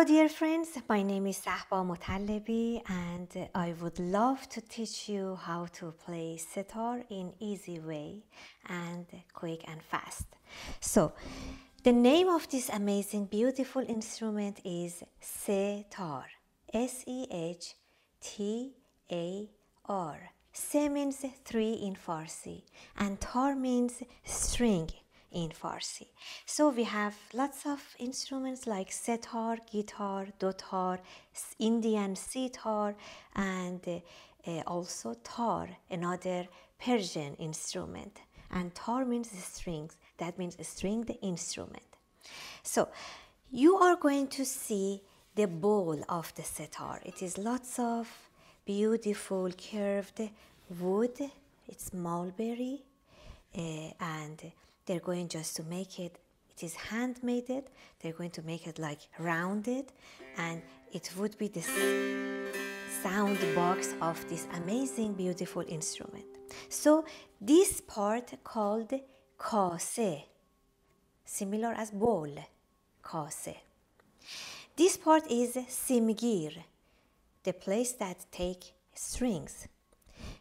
Hello, dear friends. My name is Sahba Motallebi, and I would love to teach you how to play setar in easy way and quick and fast. So, the name of this amazing, beautiful instrument is setar. S E H T A R. Se means three in Farsi, and tar means string in Farsi. So we have lots of instruments like setar, guitar, dotar, Indian sitar, and uh, also tar, another Persian instrument. And tar means strings, that means a stringed instrument. So you are going to see the bowl of the setar. It is lots of beautiful curved wood. It's mulberry uh, and they're going just to make it it is handmade it. they're going to make it like rounded. And it would be the sound box of this amazing beautiful instrument. So this part called kase similar as bowl kase this part is simgir the place that take strings.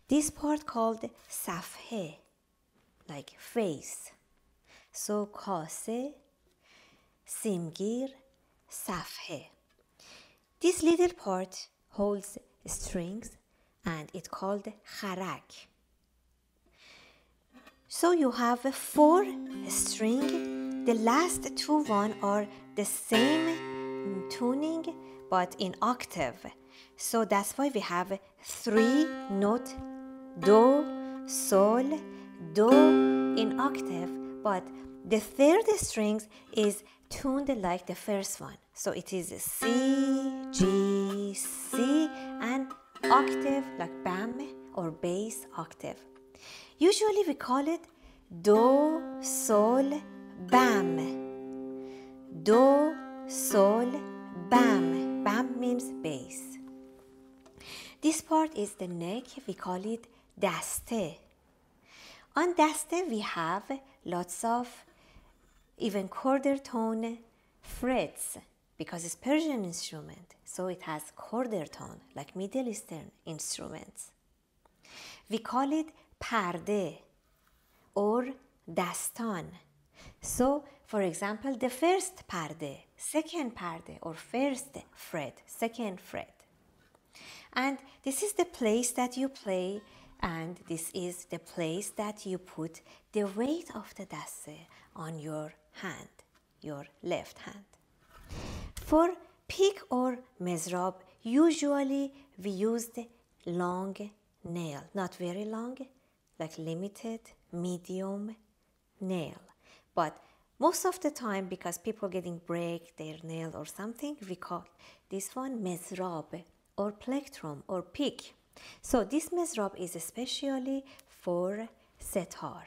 This part called safhe like face so kase, simgir, safhe. This little part holds strings and it's called kharak. So you have four string. The last two one are the same tuning but in octave. So that's why we have three note do, sol, do in octave but the third string is tuned like the first one. So it is C, G, C, and octave like bam or bass octave. Usually we call it Do, Sol, Bam. Do, Sol, Bam. Bam means bass. This part is the neck, we call it daste. On daste we have lots of even quarter tone frets because it's Persian instrument, so it has quarter tone like Middle Eastern instruments. We call it parde or dastan. So, for example, the first parde, second parde, or first fret, second fret. And this is the place that you play and this is the place that you put the weight of the daste on your hand, your left hand. For pick or mezrab, usually we use the long nail, not very long, like limited, medium nail. But most of the time, because people getting break their nail or something, we call this one mezrab or plectrum or pick. So this mezrab is especially for setar.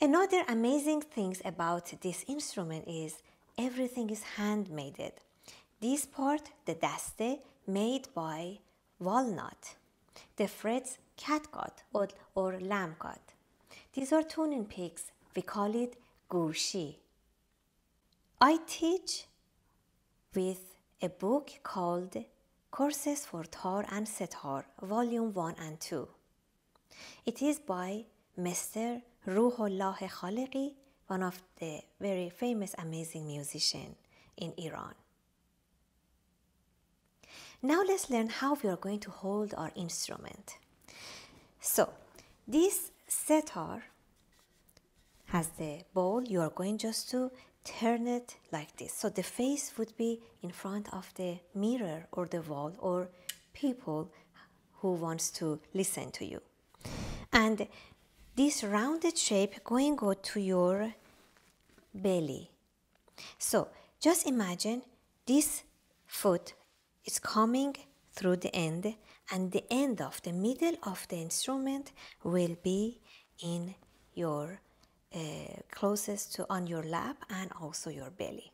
Another amazing thing about this instrument is everything is handmade. This part, the daste, made by walnut. The frets catgut or, or lamgut. These are tuning picks. We call it gushi. I teach with a book called Courses for Tar and Setar, Volume 1 and 2. It is by Mr. Ruhollah Khaliqi, one of the very famous, amazing musician in Iran. Now let's learn how we are going to hold our instrument. So, this setar has the bowl. You are going just to turn it like this. So the face would be in front of the mirror or the wall or people who wants to listen to you. And this rounded shape going go to your belly. So just imagine this foot is coming through the end and the end of the middle of the instrument will be in your uh, closest to on your lap and also your belly.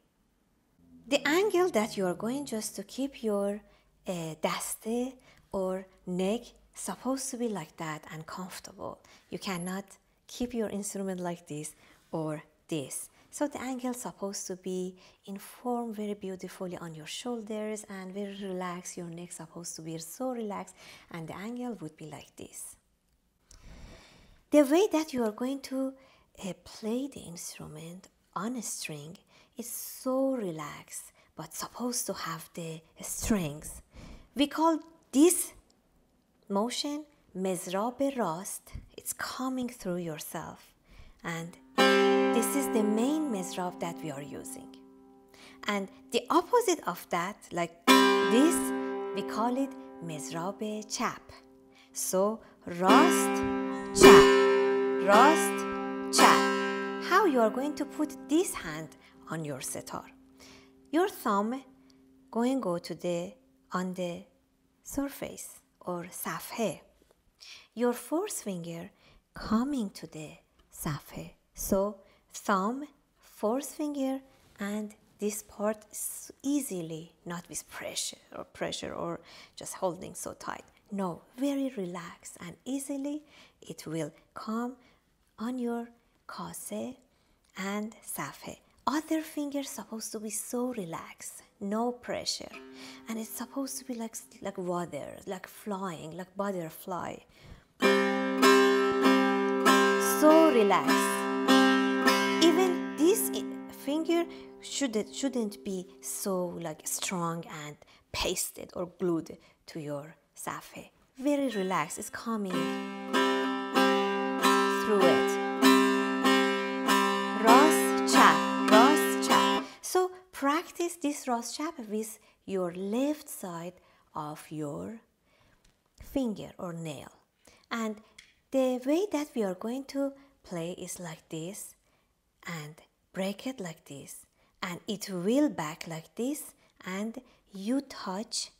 The angle that you are going just to keep your uh, daste or neck supposed to be like that and comfortable. You cannot keep your instrument like this or this So the angle supposed to be in form very beautifully on your shoulders and very relaxed. Your neck supposed to be so relaxed and the angle would be like this. The way that you are going to uh, play the instrument on a string is so relaxed but supposed to have the strings. We call this motion mezrab rast. It's coming through yourself and this is the main mezrab that we are using. And the opposite of that, like this, we call it mezrab chap. So rast chap, rast. How you are going to put this hand on your setar. Your thumb going go to the on the surface or safhe. Your fourth finger coming to the safhe. So thumb, fourth finger, and this part easily, not with pressure or pressure or just holding so tight. No, very relaxed and easily it will come on your kase and safhe. Other fingers supposed to be so relaxed, no pressure, and it's supposed to be like like water, like flying, like butterfly. So relaxed Even this finger shouldn't shouldn't be so like strong and pasted or glued to your safhe. Very relaxed. It's coming through it. Practice this ras chap with your left side of your finger or nail. And the way that we are going to play is like this and break it like this. And it will back like this. And you touch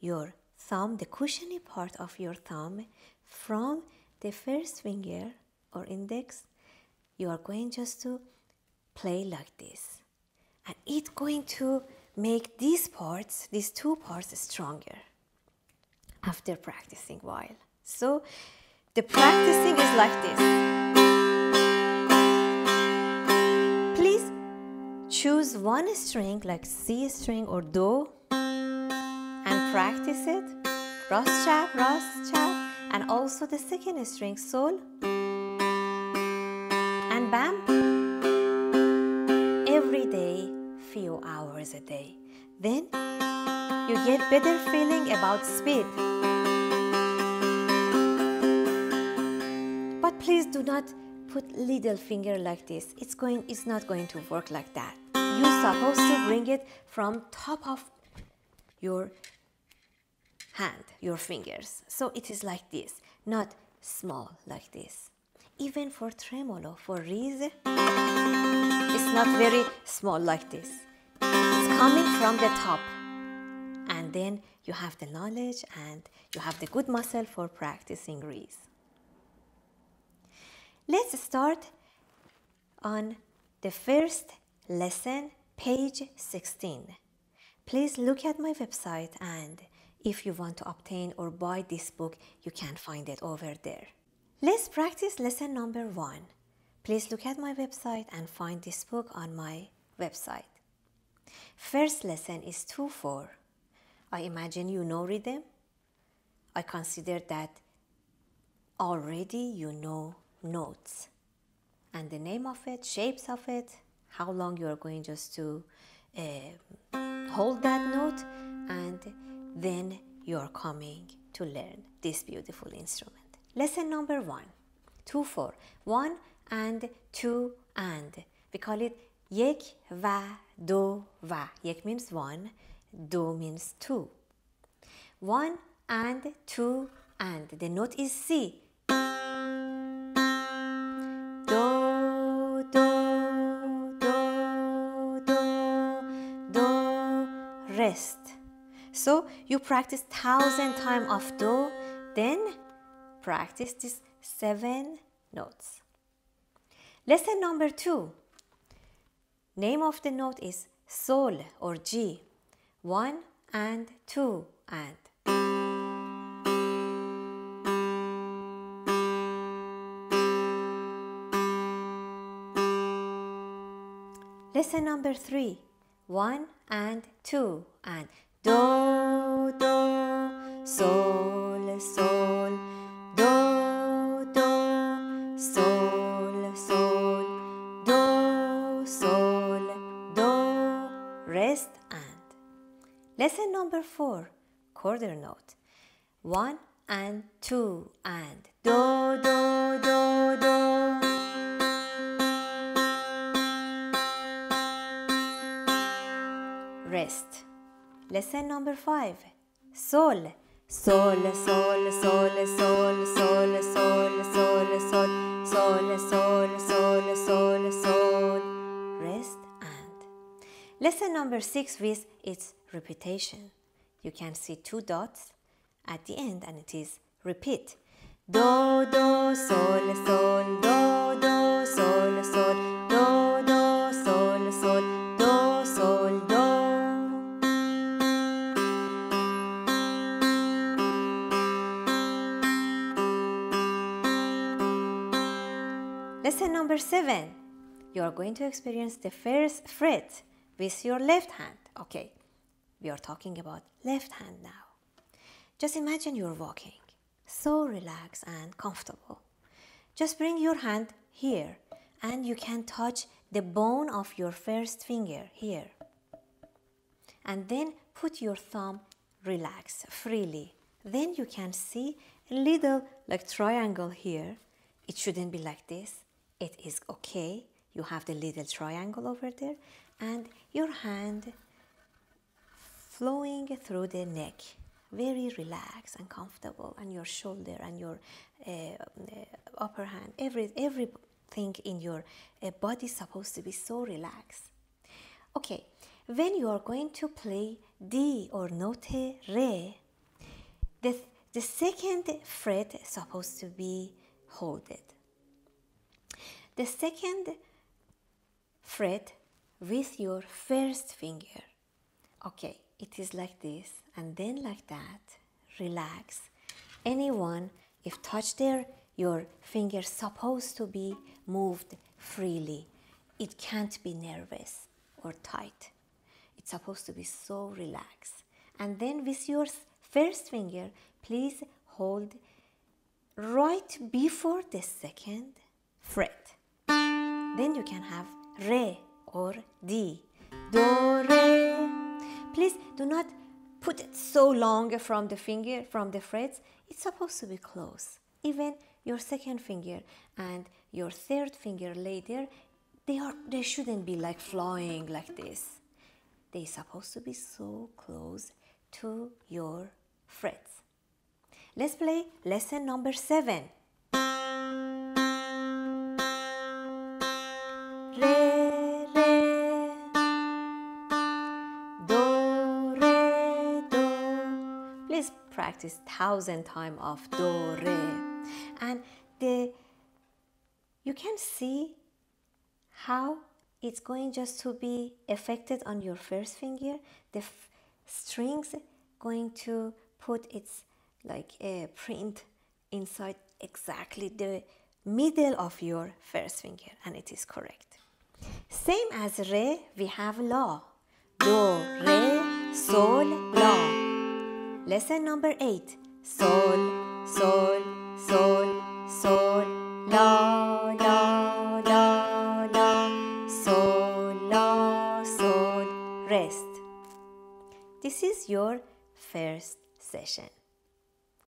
your thumb the cushiony part of your thumb from the first finger or index. You are going just to play like this and it's going to make these parts these two parts stronger after practicing while so the practicing is like this Please choose one string like C string or Do and practice it. Ras chap, chap, and also the second string Sol and bam. Better feeling about speed. But please do not put little finger like this. It's going it's not going to work like that you're supposed to bring it from top of your hand, your fingers. So it is like this, not small like this. Even for tremolo, for riz, it's not very small like this. It's coming from the top. And then you have the knowledge and you have the good muscle for practicing riz. Let's start on the first lesson, page 16. Please look at my website and if you want to obtain or buy this book, you can find it over there. Let's practice lesson number one. Please look at my website and find this book on my website. First lesson is 2-4. I imagine you know rhythm. I consider that already you know notes and the name of it, shapes of it, how long you are going just to uh, hold that note and then you are coming to learn this beautiful instrument. Lesson number one, two, four, one and two and. We call it yek va do va. Yek means one, do means two. One and two and. The note is C. Do, do, do, do, do, rest. So you practice thousand time of do, then practice these seven notes. Lesson number two. Name of the note is Sol or G. One and two and. Lesson number three. One and two and do, do, sol, number four, quarter note. One and two and do, do, do, do. Rest. Lesson number five. Sol. Sol, sol, sol, sol, sol, sol, sol, sol, sol, sol, sol, sol, sol. Rest and. Lesson number six with its repetition. You can see two dots at the end and it is repeat. Do, do, sol, sol, do, do, sol, sol, do, do, sol, sol, do, sol, do. Lesson number seven. You are going to experience the first fret with your left hand. Okay, we are talking about left hand now. Just imagine you're walking, so relaxed and comfortable. Just bring your hand here and you can touch the bone of your first finger here. And then put your thumb relax freely. Then you can see a little like triangle here. It shouldn't be like this. It is okay. You have the little triangle over there and your hand flowing through the neck very relaxed and comfortable and your shoulder and your uh, uh, upper hand every everything in your uh, body is supposed to be so relaxed. Okay when you are going to play d or note re the, the second fret is supposed to be holded the second fret with your first finger. Okay it is like this and then like that relax. Anyone if touch there your finger supposed to be moved freely. It can't be nervous or tight. It's supposed to be so relaxed and then with your first finger please hold right before the second fret. Then you can have re or d do re so long from the finger, from the frets, it's supposed to be close. Even your second finger and your third finger later, they are they shouldn't be like flying like this. They're supposed to be so close to your frets. Let's play lesson number seven. Practice thousand time of do re. And the you can see how it's going just to be affected on your first finger. The strings going to put its like a print inside exactly the middle of your first finger and it is correct. Same as re we have la do re sol la Lesson number eight. Sol, sol, sol, sol, la, la, la, la, sol, la, sol, rest. This is your first session.